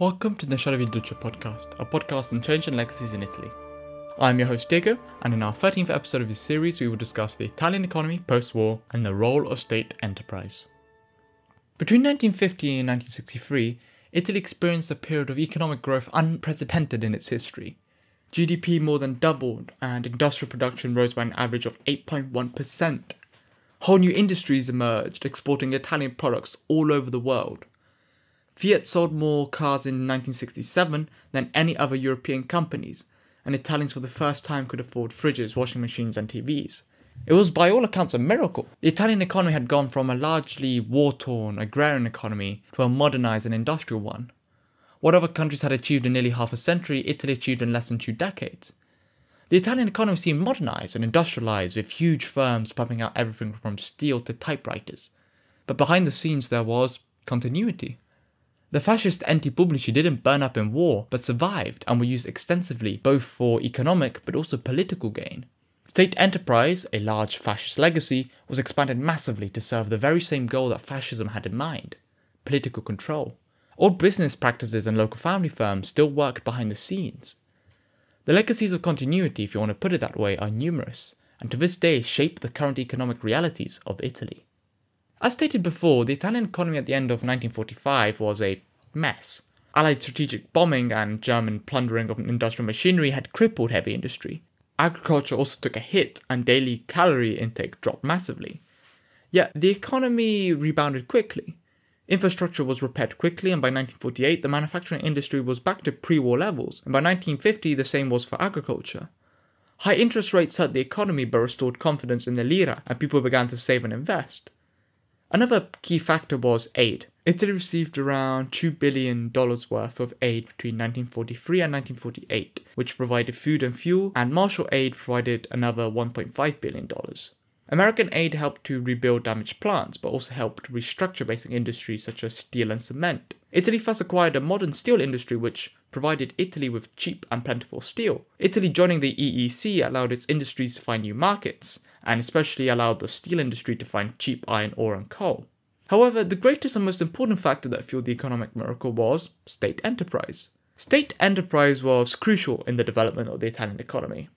Welcome to the Lasciare Duce podcast, a podcast on change and legacies in Italy. I'm your host Diego, and in our 13th episode of this series, we will discuss the Italian economy post war and the role of state enterprise. Between 1950 and 1963, Italy experienced a period of economic growth unprecedented in its history. GDP more than doubled, and industrial production rose by an average of 8.1%. Whole new industries emerged, exporting Italian products all over the world. Fiat sold more cars in 1967 than any other European companies, and Italians for the first time could afford fridges, washing machines, and TVs. It was by all accounts a miracle. The Italian economy had gone from a largely war torn agrarian economy to a modernized and industrial one. What other countries had achieved in nearly half a century, Italy achieved in less than two decades. The Italian economy seemed modernized and industrialized, with huge firms pumping out everything from steel to typewriters. But behind the scenes, there was continuity. The fascist enti pubblici didn't burn up in war, but survived and were used extensively both for economic but also political gain. State enterprise, a large fascist legacy, was expanded massively to serve the very same goal that fascism had in mind political control. Old business practices and local family firms still worked behind the scenes. The legacies of continuity, if you want to put it that way, are numerous, and to this day shape the current economic realities of Italy. As stated before, the Italian economy at the end of 1945 was a mess. Allied strategic bombing and German plundering of industrial machinery had crippled heavy industry. Agriculture also took a hit and daily calorie intake dropped massively. Yet the economy rebounded quickly. Infrastructure was repaired quickly, and by 1948, the manufacturing industry was back to pre war levels, and by 1950, the same was for agriculture. High interest rates hurt the economy but restored confidence in the lira, and people began to save and invest. Another key factor was aid. Italy received around $2 billion worth of aid between 1943 and 1948, which provided food and fuel, and Marshall Aid provided another $1.5 billion. American aid helped to rebuild damaged plants, but also helped restructure basic industries such as steel and cement. Italy first acquired a modern steel industry which provided Italy with cheap and plentiful steel. Italy joining the EEC allowed its industries to find new markets, and especially allowed the steel industry to find cheap iron ore and coal. However, the greatest and most important factor that fueled the economic miracle was state enterprise. State enterprise was crucial in the development of the Italian economy.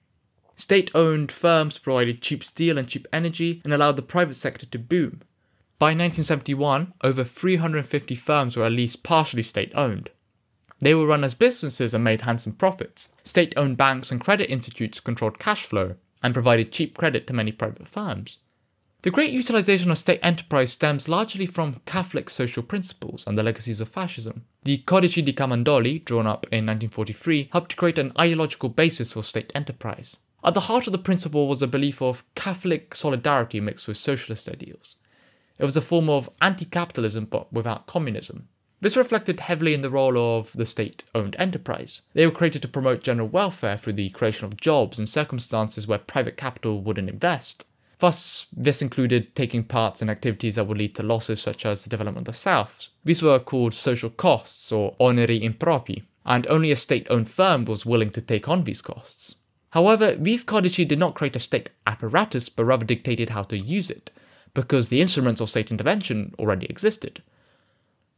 State owned firms provided cheap steel and cheap energy and allowed the private sector to boom. By 1971, over 350 firms were at least partially state owned. They were run as businesses and made handsome profits. State owned banks and credit institutes controlled cash flow and provided cheap credit to many private firms. The great utilization of state enterprise stems largely from Catholic social principles and the legacies of fascism. The Codice di Camaldoli, drawn up in 1943, helped to create an ideological basis for state enterprise. At the heart of the principle was a belief of Catholic solidarity mixed with socialist ideals. It was a form of anti capitalism but without communism. This reflected heavily in the role of the state owned enterprise. They were created to promote general welfare through the creation of jobs in circumstances where private capital wouldn't invest. Thus, this included taking part in activities that would lead to losses such as the development of the South. These were called social costs or oneri impropri, and only a state owned firm was willing to take on these costs. However, these codici did not create a state apparatus but rather dictated how to use it, because the instruments of state intervention already existed.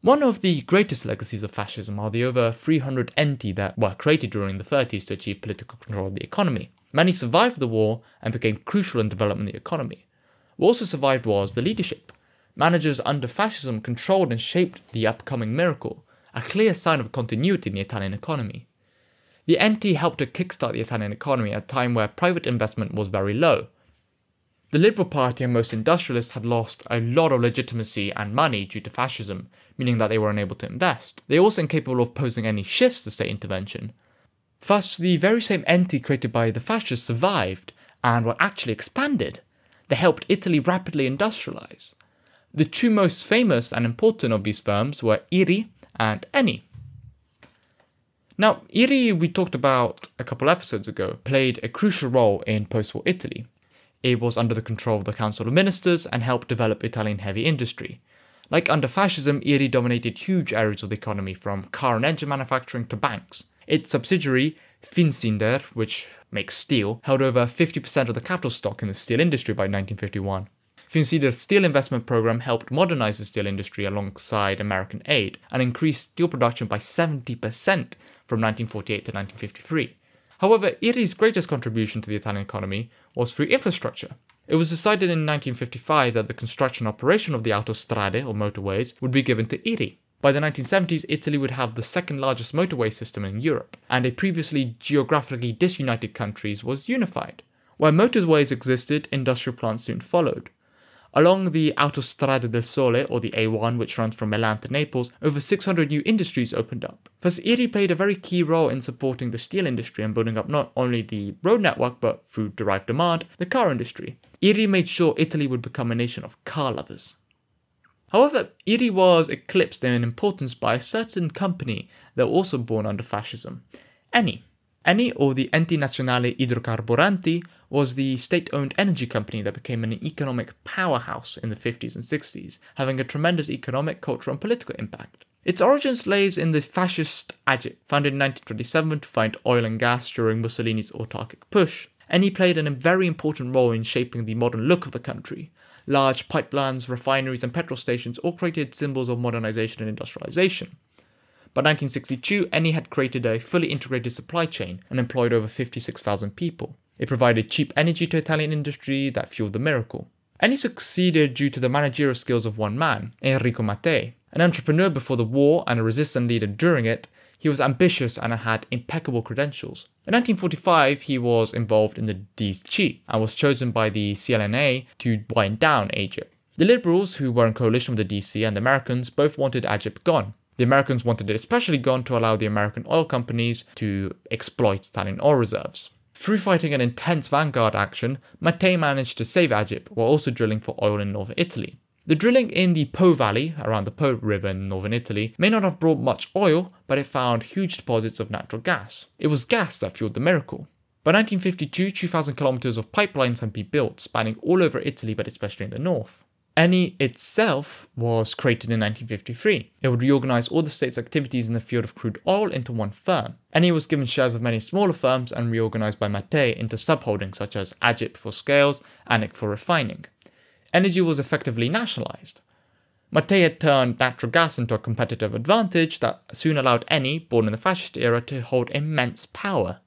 One of the greatest legacies of fascism are the over 300 enti that were created during the 30s to achieve political control of the economy. Many survived the war and became crucial in developing the economy. What also survived was the leadership. Managers under fascism controlled and shaped the upcoming miracle, a clear sign of continuity in the Italian economy. The enti helped to kickstart the Italian economy at a time where private investment was very low, the Liberal Party and most industrialists had lost a lot of legitimacy and money due to fascism, meaning that they were unable to invest. They were also incapable of posing any shifts to state intervention. Thus, the very same entity created by the fascists survived and were actually expanded. They helped Italy rapidly industrialize. The two most famous and important of these firms were IRI and ENI. Now, IRI, we talked about a couple episodes ago, played a crucial role in post war Italy. It was under the control of the Council of Ministers and helped develop Italian heavy industry. Like under fascism, IRI dominated huge areas of the economy from car and engine manufacturing to banks. Its subsidiary, Finsider, which makes steel, held over 50% of the capital stock in the steel industry by 1951. Finsider's steel investment program helped modernize the steel industry alongside American aid and increased steel production by 70% from 1948 to 1953. However, IRI's greatest contribution to the Italian economy was through infrastructure. It was decided in 1955 that the construction operation of the autostrade or motorways would be given to IRI. By the 1970s, Italy would have the second largest motorway system in Europe, and a previously geographically disunited country was unified. Where motorways existed, industrial plants soon followed. Along the Autostrada del Sole, or the A1, which runs from Milan to Naples, over 600 new industries opened up. Thus, IRI played a very key role in supporting the steel industry and building up not only the road network, but through derived demand, the car industry. IRI made sure Italy would become a nation of car lovers. However, IRI was eclipsed in importance by a certain company that also born under fascism, Eni. Eni, or the Enti Nazionale Idrocarburanti, was the state owned energy company that became an economic powerhouse in the 50s and 60s, having a tremendous economic, cultural, and political impact. Its origins lays in the fascist AGIP, founded in 1927 to find oil and gas during Mussolini's autarkic push. Eni played a very important role in shaping the modern look of the country. Large pipelines, refineries, and petrol stations all created symbols of modernization and industrialization. By 1962, Eni had created a fully integrated supply chain and employed over 56,000 people. It provided cheap energy to Italian industry that fueled the miracle. Eni succeeded due to the managerial skills of one man, Enrico Mattei. An entrepreneur before the war and a resistance leader during it, he was ambitious and had impeccable credentials. In 1945, he was involved in the DC and was chosen by the CLNA to wind down AGIP. The Liberals, who were in coalition with the DC and the Americans, both wanted AGIP gone, the Americans wanted it especially gone to allow the American oil companies to exploit Italian oil reserves. Through fighting an intense vanguard action, Mattei managed to save AGIP while also drilling for oil in northern Italy. The drilling in the Po Valley, around the Po River in northern Italy, may not have brought much oil, but it found huge deposits of natural gas. It was gas that fueled the miracle. By 1952, 2,000 kilometers of pipelines had been built, spanning all over Italy, but especially in the north. Eni itself was created in 1953. It would reorganize all the state's activities in the field of crude oil into one firm. Eni was given shares of many smaller firms and reorganized by Mattei into subholdings such as Agip for scales, Anic for refining. Energy was effectively nationalized. Mattei had turned natural gas into a competitive advantage that soon allowed Eni, born in the fascist era, to hold immense power.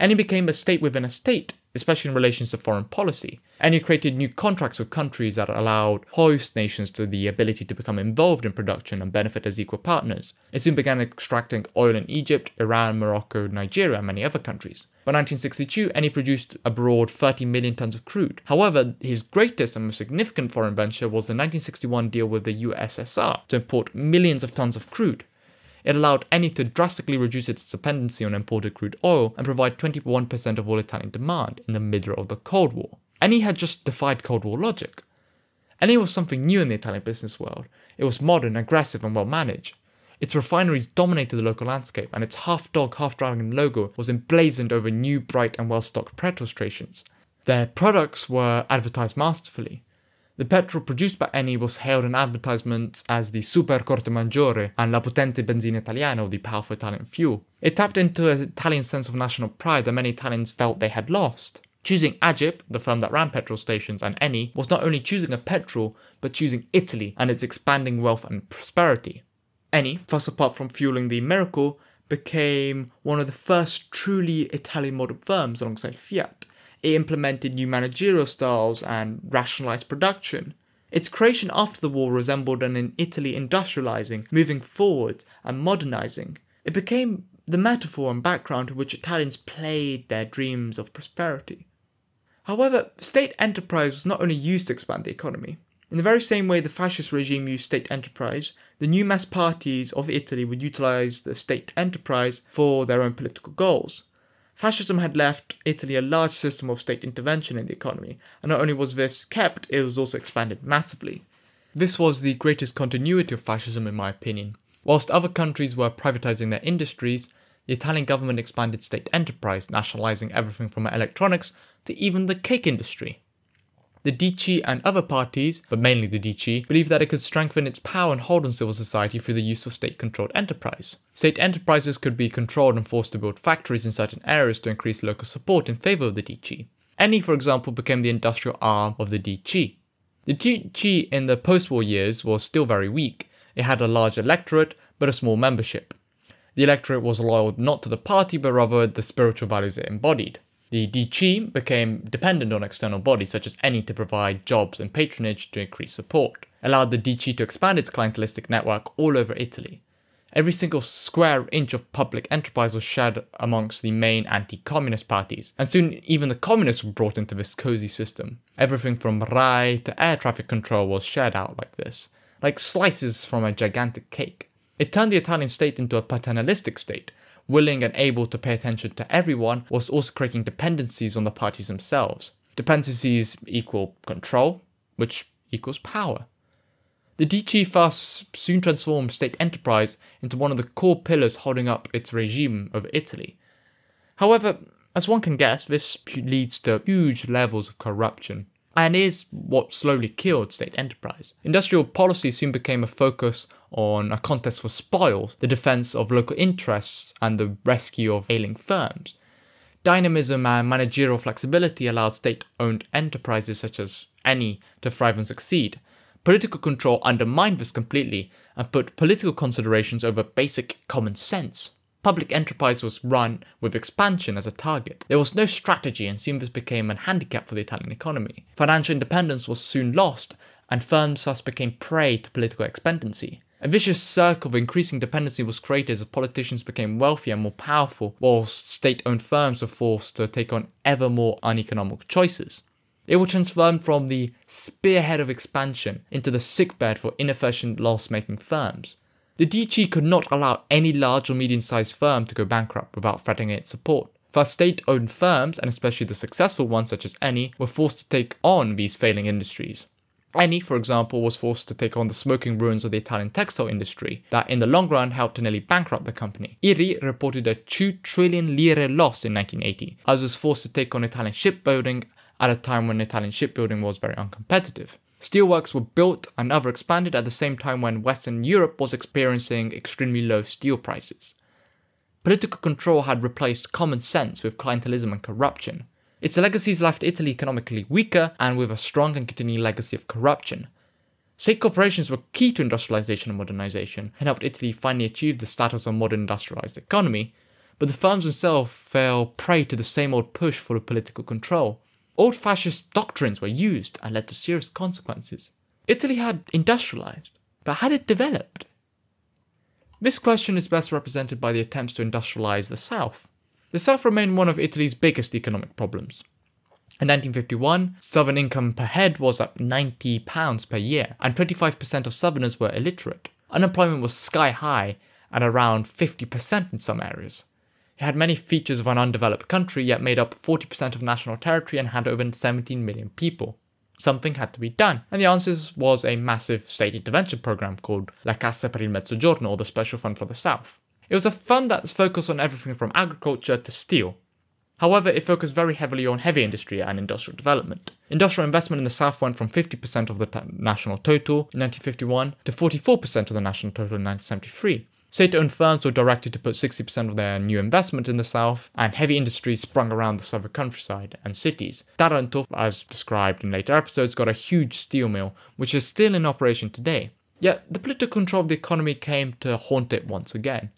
Eni became a state within a state, especially in relations to foreign policy. And he created new contracts with countries that allowed host nations to the ability to become involved in production and benefit as equal partners. It soon began extracting oil in Egypt, Iran, Morocco, Nigeria, and many other countries. By 1962, Eni produced abroad 30 million tons of crude. However, his greatest and most significant foreign venture was the 1961 deal with the USSR to import millions of tons of crude. It allowed Eni to drastically reduce its dependency on imported crude oil and provide 21% of all Italian demand in the middle of the Cold War. Eni had just defied Cold War logic. Eni was something new in the Italian business world. It was modern, aggressive, and well managed. Its refineries dominated the local landscape, and its half dog, half dragon logo was emblazoned over new, bright, and well stocked petrol stations. Their products were advertised masterfully. The petrol produced by Eni was hailed in advertisements as the Super Corte Maggiore and La Potente Benzina Italiana, or the powerful Italian fuel. It tapped into an Italian sense of national pride that many Italians felt they had lost. Choosing Agip, the firm that ran petrol stations, and Eni was not only choosing a petrol, but choosing Italy and its expanding wealth and prosperity. Eni, thus apart from fueling the miracle, became one of the first truly Italian model firms alongside Fiat it implemented new managerial styles and rationalized production. Its creation after the war resembled an Italy industrializing, moving forward, and modernizing. It became the metaphor and background to which Italians played their dreams of prosperity. However, state enterprise was not only used to expand the economy. In the very same way the fascist regime used state enterprise, the new mass parties of Italy would utilize the state enterprise for their own political goals. Fascism had left Italy a large system of state intervention in the economy, and not only was this kept, it was also expanded massively. This was the greatest continuity of fascism, in my opinion. Whilst other countries were privatizing their industries, the Italian government expanded state enterprise, nationalizing everything from electronics to even the cake industry. The DC and other parties, but mainly the DC, believed that it could strengthen its power and hold on civil society through the use of state controlled enterprise. State enterprises could be controlled and forced to build factories in certain areas to increase local support in favor of the DC. Eni, for example, became the industrial arm of the DC. The DC in the post war years was still very weak. It had a large electorate, but a small membership. The electorate was loyal not to the party, but rather the spiritual values it embodied. The DC became dependent on external bodies such as ENI to provide jobs and patronage to increase support, allowed the DC to expand its clientelistic network all over Italy. Every single square inch of public enterprise was shared amongst the main anti communist parties, and soon even the communists were brought into this cozy system. Everything from RAI to air traffic control was shared out like this, like slices from a gigantic cake. It turned the Italian state into a paternalistic state, willing and able to pay attention to everyone, whilst also creating dependencies on the parties themselves. Dependencies equal control, which equals power. The DC thus soon transformed state enterprise into one of the core pillars holding up its regime of Italy. However, as one can guess, this leads to huge levels of corruption, and is what slowly killed state enterprise. Industrial policy soon became a focus on a contest for spoils, the defense of local interests, and the rescue of ailing firms. Dynamism and managerial flexibility allowed state owned enterprises such as ENI to thrive and succeed, Political control undermined this completely and put political considerations over basic common sense. Public enterprise was run with expansion as a target. There was no strategy, and soon this became a handicap for the Italian economy. Financial independence was soon lost, and firms thus became prey to political expectancy. A vicious circle of increasing dependency was created as politicians became wealthier and more powerful, while state owned firms were forced to take on ever more uneconomic choices. It will transform from the spearhead of expansion into the sickbed for inefficient loss making firms. The DC could not allow any large or medium sized firm to go bankrupt without threatening its support. Thus, state owned firms, and especially the successful ones such as ENI, were forced to take on these failing industries. ENI, for example, was forced to take on the smoking ruins of the Italian textile industry, that in the long run helped to nearly bankrupt the company. IRI reported a 2 trillion lire loss in 1980, as it was forced to take on Italian shipbuilding at a time when Italian shipbuilding was very uncompetitive. Steelworks were built and other expanded at the same time when Western Europe was experiencing extremely low steel prices. Political control had replaced common sense with clientelism and corruption. Its legacies left Italy economically weaker and with a strong and continuing legacy of corruption. State corporations were key to industrialization and modernization and helped Italy finally achieve the status of a modern industrialized economy, but the firms themselves fell prey to the same old push for political control. Old fascist doctrines were used and led to serious consequences. Italy had industrialized, but had it developed? This question is best represented by the attempts to industrialize the South. The South remained one of Italy's biggest economic problems. In 1951, Southern income per head was at £90 per year, and 25% of Southerners were illiterate. Unemployment was sky high at around 50% in some areas. It had many features of an undeveloped country, yet made up 40% of national territory and had over 17 million people. Something had to be done, and the answer was a massive state intervention program called La Cassa per il Mezzogiorno, or the Special Fund for the South. It was a fund that's focused on everything from agriculture to steel. However, it focused very heavily on heavy industry and industrial development. Industrial investment in the South went from 50% of the national total in 1951 to 44% of the national total in 1973. State-owned firms were directed to put 60% of their new investment in the south, and heavy industries sprung around the southern countryside and cities. Taranto, as described in later episodes, got a huge steel mill, which is still in operation today. Yet, the political control of the economy came to haunt it once again.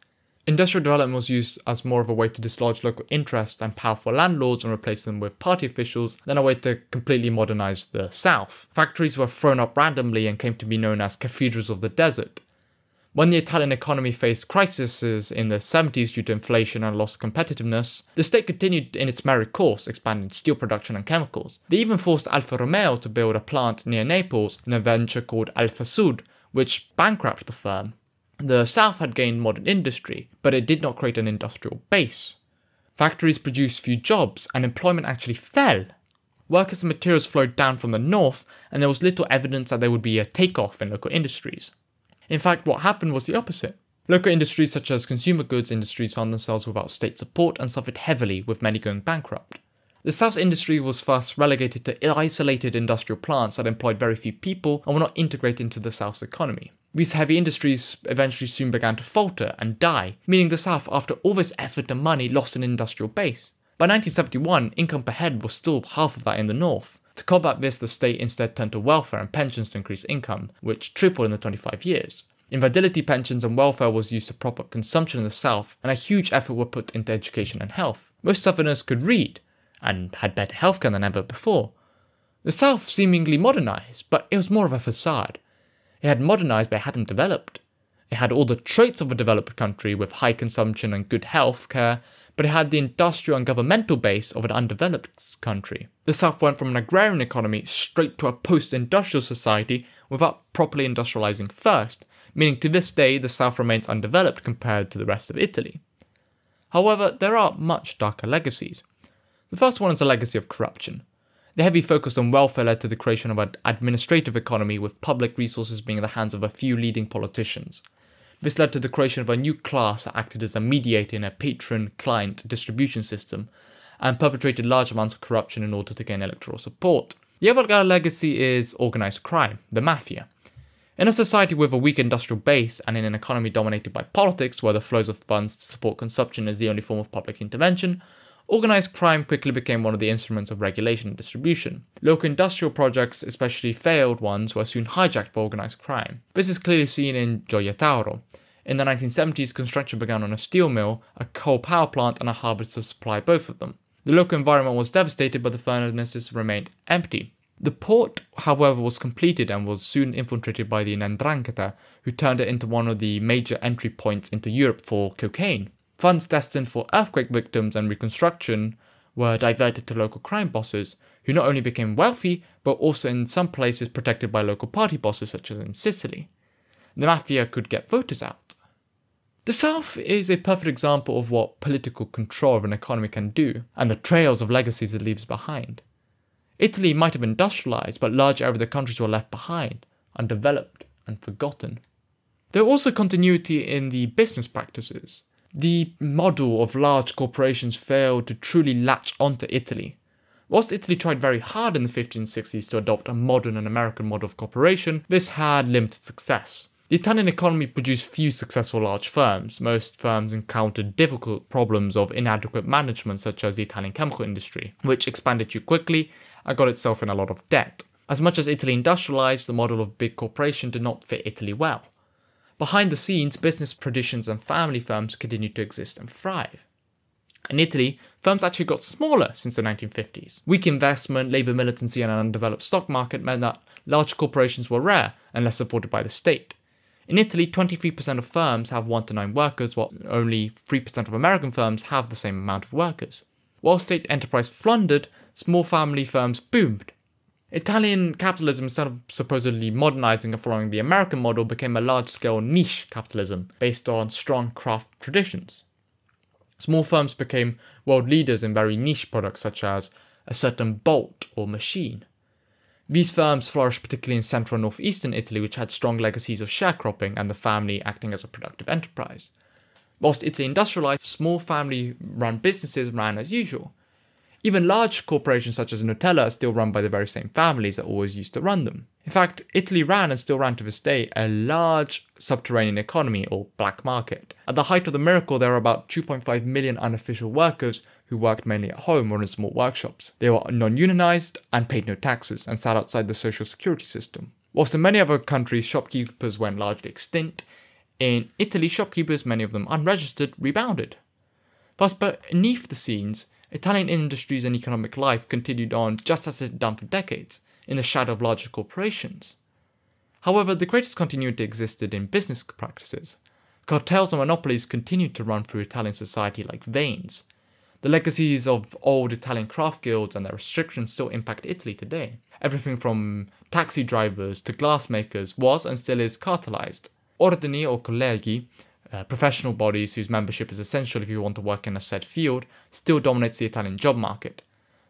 Industrial development was used as more of a way to dislodge local interests and powerful landlords and replace them with party officials than a way to completely modernize the South. Factories were thrown up randomly and came to be known as cathedrals of the desert. When the Italian economy faced crises in the 70s due to inflation and lost competitiveness, the state continued in its merry course, expanding steel production and chemicals. They even forced Alfa Romeo to build a plant near Naples in a venture called Alfa Sud, which bankrupted the firm. The South had gained modern industry, but it did not create an industrial base. Factories produced few jobs, and employment actually fell. Workers and materials flowed down from the north, and there was little evidence that there would be a takeoff in local industries. In fact, what happened was the opposite. Local industries such as consumer goods industries found themselves without state support and suffered heavily, with many going bankrupt. The South's industry was thus relegated to isolated industrial plants that employed very few people and were not integrated into the South's economy. These heavy industries eventually soon began to falter and die, meaning the South, after all this effort and money, lost an industrial base. By 1971, income per head was still half of that in the North. To combat this, the state instead turned to welfare and pensions to increase income, which tripled in the 25 years. Invalidity pensions and welfare was used to prop up consumption in the South, and a huge effort was put into education and health. Most Southerners could read, and had better healthcare than ever before. The South seemingly modernized, but it was more of a facade. It had modernized, but it hadn't developed. It had all the traits of a developed country with high consumption and good health care, but it had the industrial and governmental base of an undeveloped country. The South went from an agrarian economy straight to a post industrial society without properly industrializing first, meaning to this day the South remains undeveloped compared to the rest of Italy. However, there are much darker legacies. The first one is a legacy of corruption. The heavy focus on welfare led to the creation of an administrative economy with public resources being in the hands of a few leading politicians. This led to the creation of a new class that acted as a mediator in a patron client distribution system and perpetrated large amounts of corruption in order to gain electoral support. The other legacy is organized crime, the mafia. In a society with a weak industrial base and in an economy dominated by politics where the flows of funds to support consumption is the only form of public intervention, Organized crime quickly became one of the instruments of regulation and distribution. Local industrial projects, especially failed ones, were soon hijacked by organized crime. This is clearly seen in Gioia Tauro. In the 1970s, construction began on a steel mill, a coal power plant, and a harbour to supply both of them. The local environment was devastated, but the furnaces remained empty. The port, however, was completed and was soon infiltrated by the 'Ndrangheta, who turned it into one of the major entry points into Europe for cocaine. Funds destined for earthquake victims and reconstruction were diverted to local crime bosses, who not only became wealthy, but also in some places protected by local party bosses, such as in Sicily. The mafia could get voters out. The South is a perfect example of what political control of an economy can do, and the trails of legacies it leaves behind. Italy might have industrialized, but large areas of the countries were left behind, undeveloped, and forgotten. There was also continuity in the business practices. The model of large corporations failed to truly latch onto Italy. Whilst Italy tried very hard in the 1560s to adopt a modern and American model of corporation, this had limited success. The Italian economy produced few successful large firms. Most firms encountered difficult problems of inadequate management, such as the Italian chemical industry, which expanded too quickly and got itself in a lot of debt. As much as Italy industrialized, the model of big corporation did not fit Italy well. Behind the scenes, business traditions and family firms continued to exist and thrive. In Italy, firms actually got smaller since the 1950s. Weak investment, labour militancy, and an undeveloped stock market meant that large corporations were rare and less supported by the state. In Italy, 23% of firms have 1 to 9 workers, while only 3% of American firms have the same amount of workers. While state enterprise floundered, small family firms boomed. Italian capitalism, instead of supposedly modernizing and following the American model, became a large scale niche capitalism based on strong craft traditions. Small firms became world leaders in very niche products such as a certain bolt or machine. These firms flourished particularly in central and northeastern Italy, which had strong legacies of sharecropping and the family acting as a productive enterprise. Whilst Italy industrialized, small family run businesses ran as usual. Even large corporations such as Nutella are still run by the very same families that always used to run them. In fact, Italy ran and still ran to this day a large subterranean economy or black market. At the height of the miracle, there were about 2.5 million unofficial workers who worked mainly at home or in small workshops. They were non unionized and paid no taxes and sat outside the social security system. Whilst in many other countries shopkeepers went largely extinct, in Italy shopkeepers, many of them unregistered, rebounded. Thus, beneath the scenes, Italian industries and economic life continued on just as it had done for decades, in the shadow of larger corporations. However, the greatest continuity existed in business practices. Cartels and monopolies continued to run through Italian society like veins. The legacies of old Italian craft guilds and their restrictions still impact Italy today. Everything from taxi drivers to glassmakers was and still is cartelized. Ordini or colleghi uh, professional bodies whose membership is essential if you want to work in a said field, still dominates the Italian job market.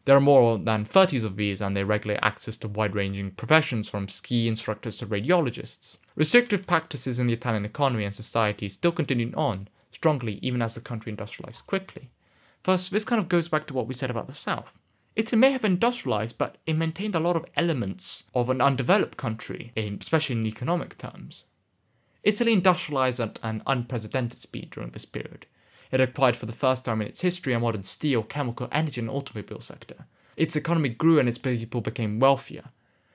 There are more than 30 of these, and they regulate access to wide ranging professions from ski instructors to radiologists. Restrictive practices in the Italian economy and society still continued on strongly even as the country industrialized quickly. Thus, this kind of goes back to what we said about the South. Italy may have industrialized, but it maintained a lot of elements of an undeveloped country, especially in economic terms. Italy industrialized at an unprecedented speed during this period. It acquired for the first time in its history a modern steel, chemical, energy, and automobile sector. its economy grew and its people became wealthier.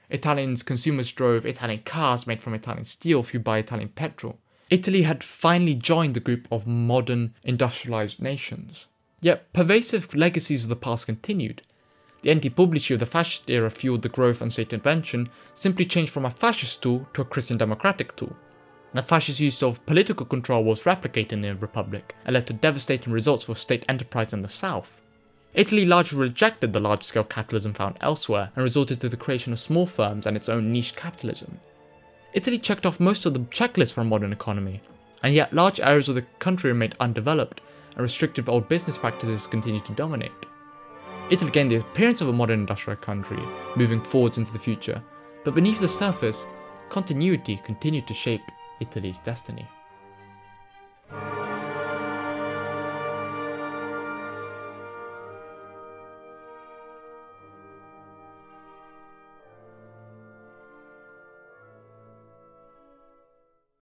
Italians consumers drove Italian cars made from Italian steel fueled by Italian petrol. Italy had finally joined the group of modern industrialized nations. Yet pervasive legacies of the past continued. The ente pubblici of the fascist era fueled the growth and state intervention, simply changed from a fascist tool to a Christian democratic tool. The fascist use of political control was replicated in the Republic and led to devastating results for state enterprise in the south. Italy largely rejected the large scale capitalism found elsewhere and resorted to the creation of small firms and its own niche capitalism. Italy checked off most of the checklists for a modern economy, and yet large areas of the country remained undeveloped and restrictive old business practices continued to dominate. Italy gained the appearance of a modern industrial country, moving forwards into the future, but beneath the surface, continuity continued to shape Italy's destiny.